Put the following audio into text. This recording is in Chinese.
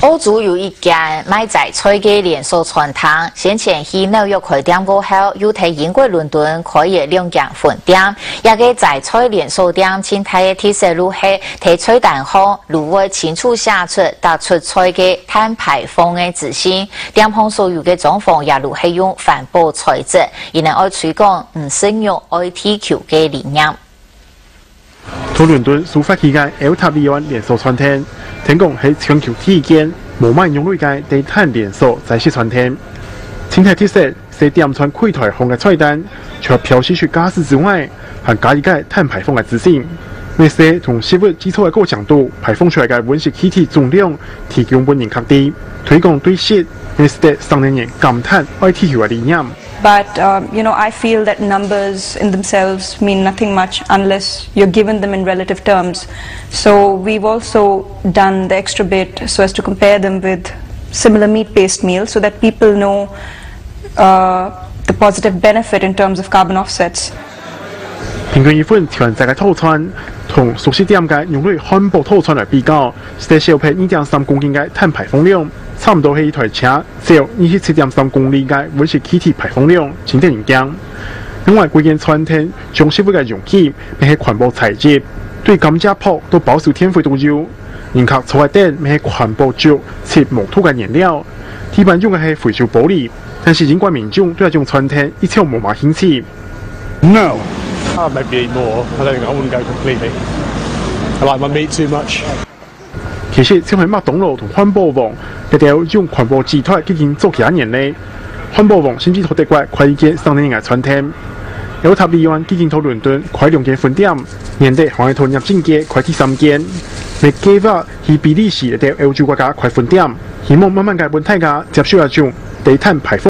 欧洲有一间卖在菜嘅连锁餐厅，先前去纽约开店过后，又喺英国伦敦开业两间分店。一个在菜连锁店，前台嘅提示路系提菜单后，路会清楚写出打出菜嘅碳排放的指示。店铺所有的装潢也路系用环保材质，而能爱推广唔使用 ITQ 嘅理念。托伦敦书法期间 L 塔 B 湾连锁餐厅，听讲系全球第一间无卖用类嘅低碳连锁在线餐厅。前台特色是点餐柜台红嘅菜单，除了表示出家事之外，还加一个碳排放嘅资讯。那些同食物基础嘅高强度排放出来嘅温室气体总量，提供本人较低，推广对食那些上年人减碳 ITQ 嘅理念。But um, you know, I feel that numbers in themselves mean nothing much unless you're given them in relative terms. So we've also done the extra bit so as to compare them with similar meat-based meals, so that people know uh, the positive benefit in terms of carbon offsets. 平均一份全在嘅套餐， 从熟悉点解用类汉堡套餐来比较，是少平二点三公斤嘅碳排放量。差唔多系一台车，只有二十七点三公里嘅温室气体排放量，真得人驚。另外，貴間餐廳將食物嘅容器並係環保材质，对甘蔗泡都保守天肥都有。人客坐喺頂，並係環保竹切木土嘅燃料，基本用嘅系回收玻璃。但是英國民眾對呢種餐厅一啲冇乜興趣。No, I maybe more. I don't think I wouldn't go completely. I like my meat too much. 其實，像係麥當勞同環保王，一定要用環保姿態進行做其他年咧。環保王甚至土地怪快一間三年嘅餐廳，有塔利灣基金到倫敦快兩間分店，年底還係投入境嘅快第三間。未計劃喺比利時一啲歐洲國家快分店，希望慢慢改變大家接受一種低碳排放。